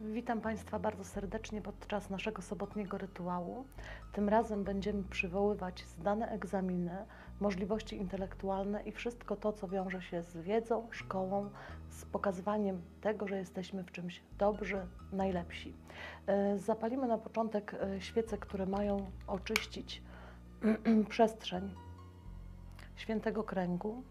Witam Państwa bardzo serdecznie podczas naszego sobotniego rytuału. Tym razem będziemy przywoływać zdane egzaminy, możliwości intelektualne i wszystko to, co wiąże się z wiedzą, szkołą, z pokazywaniem tego, że jesteśmy w czymś dobrzy, najlepsi. E, Zapalimy na początek e, świece, które mają oczyścić przestrzeń świętego kręgu.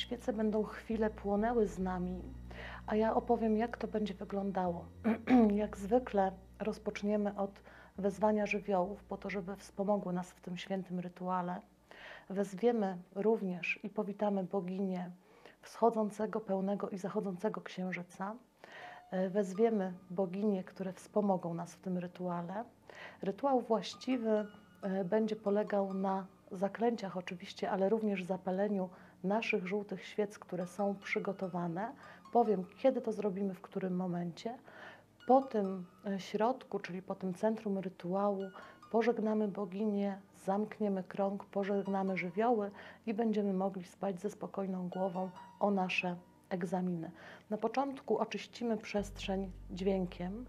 Świece będą chwilę płonęły z nami, a ja opowiem, jak to będzie wyglądało. jak zwykle rozpoczniemy od wezwania żywiołów, po to, żeby wspomogły nas w tym świętym rytuale. Wezwiemy również i powitamy boginię wschodzącego, pełnego i zachodzącego księżyca. E, Wezwiemy boginie, które wspomogą nas w tym rytuale. Rytuał właściwy e, będzie polegał na zaklęciach oczywiście, ale również zapaleniu naszych żółtych świec, które są przygotowane. Powiem, kiedy to zrobimy, w którym momencie. Po tym e, środku, czyli po tym centrum rytuału, pożegnamy boginię, zamkniemy krąg, pożegnamy żywioły i będziemy mogli spać ze spokojną głową o nasze egzaminy. Na początku oczyścimy przestrzeń dźwiękiem.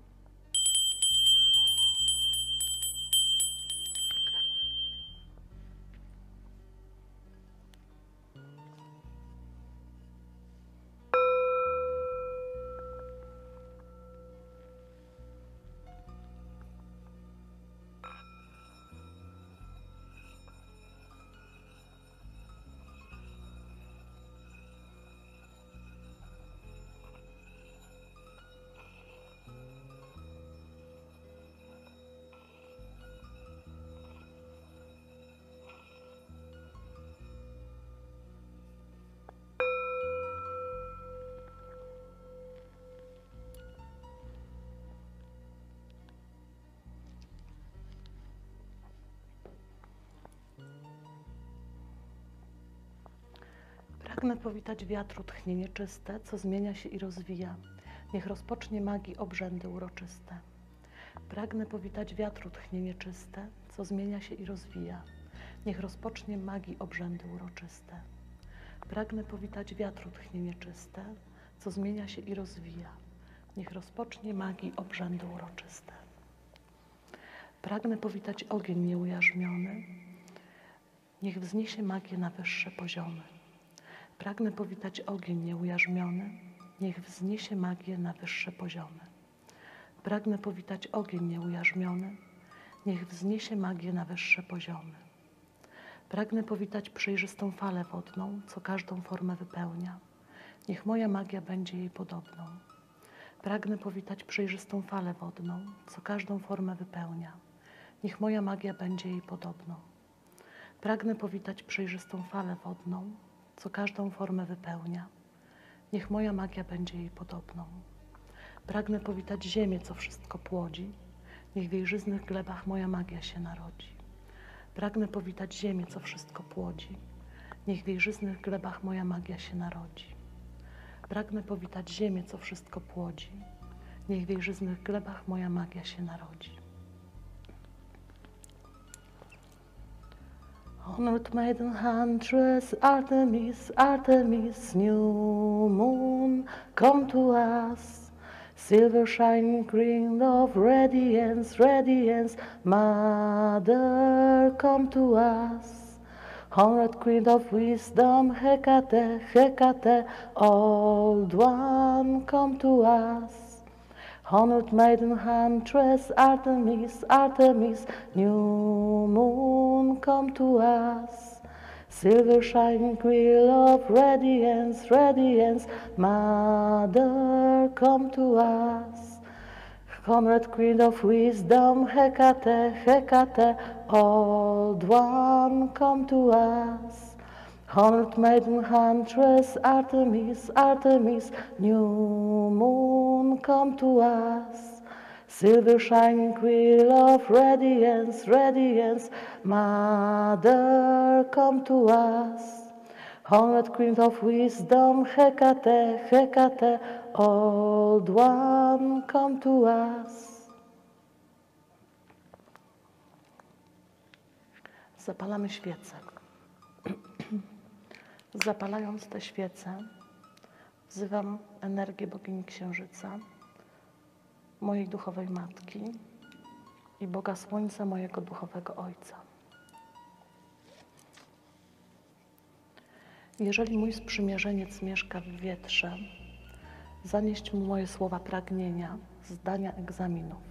Pragnę powitać wiatru tchnienie czyste, co zmienia się i rozwija. Niech rozpocznie magii obrzędy uroczyste. Pragnę powitać wiatru tchnienie czyste, co zmienia się i rozwija. Niech rozpocznie magii obrzędy uroczyste. Pragnę powitać wiatru tchnienie czyste, co zmienia się i rozwija. Niech rozpocznie magii obrzędy uroczyste. Pragnę powitać ogień nieujarzmiony, niech wzniesie magię na wyższe poziomy. Pragnę powitać ogień nieujarzmiony, niech wzniesie magię na wyższe poziomy. Pragnę powitać ogień nieujarzmiony, niech wzniesie magię na wyższe poziomy. Pragnę powitać przejrzystą falę wodną, co każdą formę wypełnia. Niech moja magia będzie jej podobną. Pragnę powitać przejrzystą falę wodną, co każdą formę wypełnia. Niech moja magia będzie jej podobną. Pragnę powitać przejrzystą falę wodną, co każdą formę wypełnia. Niech moja magia będzie jej podobną. Pragnę powitać ziemię, co wszystko płodzi. Niech w jej żyznych glebach moja magia się narodzi. Pragnę powitać ziemię, co wszystko płodzi. Niech w jej żyznych glebach moja magia się narodzi. Pragnę powitać ziemię, co wszystko płodzi. Niech w jej żyznych glebach moja magia się narodzi. Honored maiden huntress, Artemis, Artemis, new moon, come to us. Silver shining green of radiance, radiance, mother, come to us. Honored queen of wisdom, Hecate, Hecate, old one, come to us. Honored maiden huntress, Artemis, Artemis, new moon, come to us. Silver shining wheel of radiance, radiance, mother, come to us. Honored queen of wisdom, Hecate, Hecate, old one, come to us. Honored maiden huntress, Artemis, Artemis, new moon, come to us. Silver shining quill of radiance, radiance, Mother, come to us. Hundred queens of wisdom, Hecate, Hecate, old one, come to us. Zapalamy świece. Zapalając te świece, wzywam energię bogini Księżyca, mojej duchowej matki i Boga Słońca, mojego duchowego Ojca. Jeżeli mój sprzymierzeniec mieszka w wietrze, zanieść mu moje słowa pragnienia, zdania egzaminów.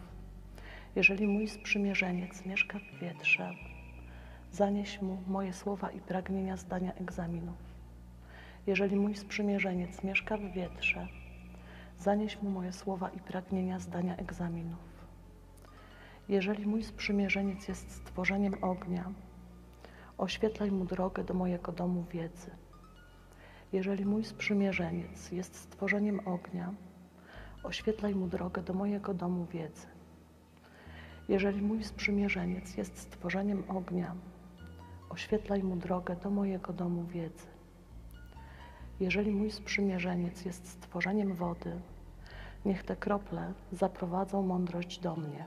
Jeżeli mój sprzymierzeniec mieszka w wietrze, zanieś mu moje słowa i pragnienia zdania egzaminów. Jeżeli mój sprzymierzeniec mieszka w wietrze, zanieś mu moje słowa i pragnienia zdania egzaminów. Jeżeli mój sprzymierzeniec jest stworzeniem ognia, oświetlaj mu drogę do mojego domu wiedzy. Jeżeli mój sprzymierzeniec jest stworzeniem ognia, oświetlaj mu drogę do mojego domu wiedzy. Jeżeli mój sprzymierzeniec jest stworzeniem ognia, oświetlaj mu drogę do mojego domu wiedzy. Jeżeli mój sprzymierzeniec jest stworzeniem wody, niech te krople zaprowadzą mądrość do mnie.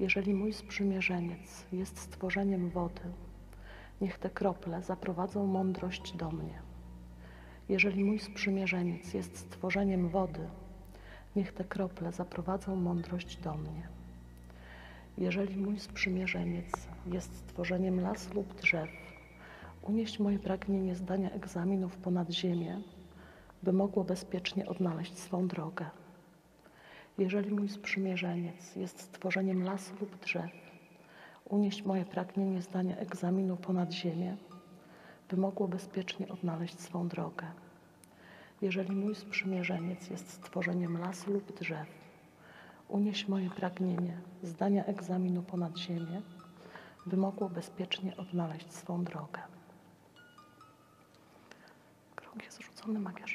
Jeżeli mój sprzymierzeniec jest stworzeniem wody, niech te krople zaprowadzą mądrość do mnie. Jeżeli mój sprzymierzeniec jest stworzeniem wody, niech te krople zaprowadzą mądrość do mnie. Jeżeli mój sprzymierzeniec jest stworzeniem las lub drzew, unieść moje pragnienie zdania egzaminów ponad ziemię, by mogło bezpiecznie odnaleźć swą drogę. Jeżeli mój sprzymierzeniec jest stworzeniem lasu lub drzew, unieść moje pragnienie zdania egzaminu ponad ziemię, by mogło bezpiecznie odnaleźć swą drogę. Jeżeli mój sprzymierzeniec jest stworzeniem lasu lub drzew, unieś moje pragnienie zdania egzaminu ponad ziemię, by mogło bezpiecznie odnaleźć swą drogę. Jest rzucony, magia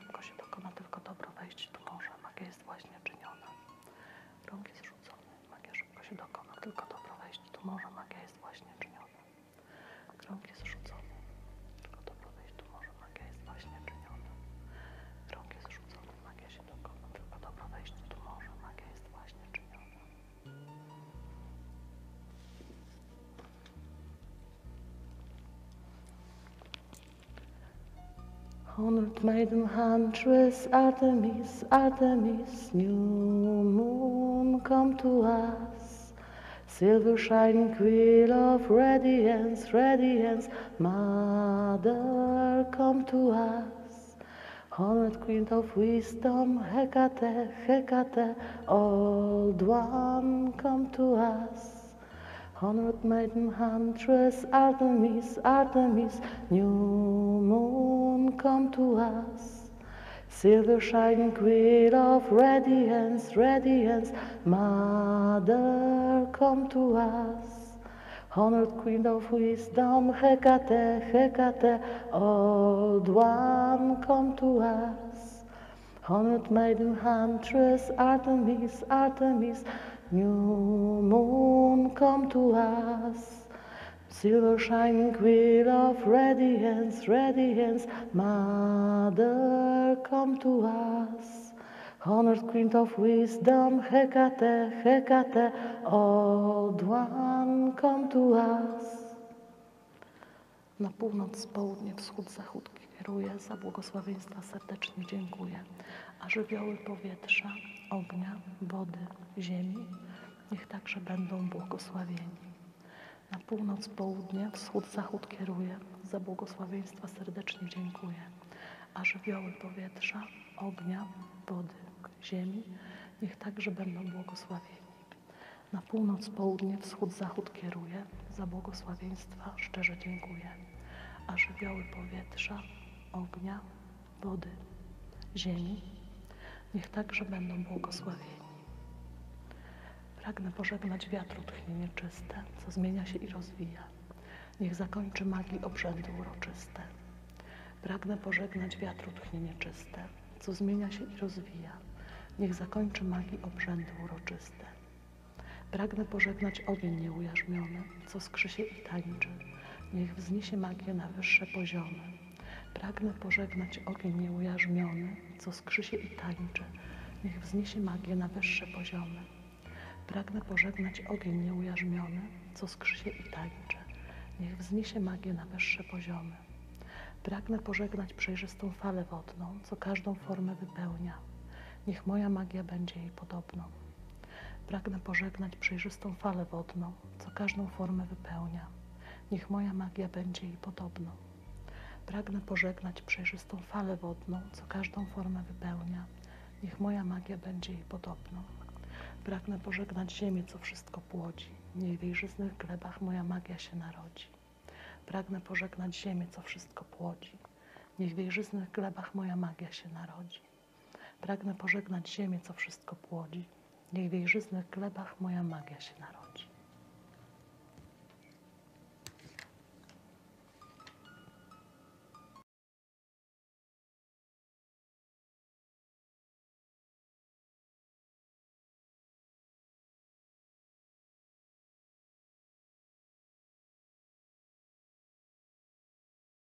Honored maiden huntress Artemis, Artemis, new moon come to us. Silver shining quill of radiance, radiance, mother come to us. Honored queen of wisdom, Hecate, Hecate, old one come to us. Honored maiden huntress Artemis, Artemis, new moon come to us. Silver shining queen of radiance, radiance, mother come to us. Honored queen of wisdom, Hecate, Hecate, old one come to us. Honored maiden huntress Artemis, Artemis, new moon come to us. Silver shining wheel of radiance, radiance, mother come to us. Honored queen of wisdom, Hecate, Hecate, old one come to us. Na północ, południe, wschód, zachód kieruję, za błogosławieństwa serdecznie dziękuję. A żywioły powietrza, ognia, wody, ziemi, niech także będą błogosławieni. Na północ, południe, wschód, zachód kieruję, za błogosławieństwa serdecznie dziękuję. A żywioły powietrza, ognia, wody, ziemi, niech także będą błogosławieni. Na północ, południe, wschód, zachód kieruję, za błogosławieństwa szczerze dziękuję. A żywioły powietrza, ognia, wody, ziemi, niech także będą błogosławieni. Pragnę pożegnać wiatru tchnienie czyste, co zmienia się i rozwija. Niech zakończy magii obrzędy uroczyste. Pragnę pożegnać wiatru tchnienie czyste, co zmienia się i rozwija. Niech zakończy magii obrzędy uroczyste. Pragnę pożegnać ogień nieujarzmiony, co skrzy się i tańczy. Niech wzniesie magię na wyższe poziomy. Pragnę pożegnać ogień nieujarzmiony, co skrzy się i tańczy. Niech wzniesie magię na wyższe poziomy. Pragnę pożegnać ogień nieujarzmiony, co skrzy się i tańczy. Niech wzniesie magię na wyższe poziomy. Pragnę pożegnać przejrzystą falę wodną, co każdą formę wypełnia. Niech moja magia będzie jej podobną. Pragnę pożegnać przejrzystą falę wodną, co każdą formę wypełnia. Niech moja magia będzie jej podobną. Pragnę pożegnać przejrzystą falę wodną, co każdą formę wypełnia. Niech moja magia będzie jej podobną. Pragnę pożegnać ziemię, co wszystko płodzi. Niech w jej żyznych glebach moja magia się narodzi. Pragnę pożegnać ziemię, co wszystko płodzi. Niech w jej żyznych glebach moja magia się narodzi. Pragnę pożegnać ziemię, co wszystko płodzi. Niech w jej żyznych glebach moja magia się narodzi.